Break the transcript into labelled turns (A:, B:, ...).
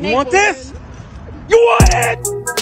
A: You want this? You want it?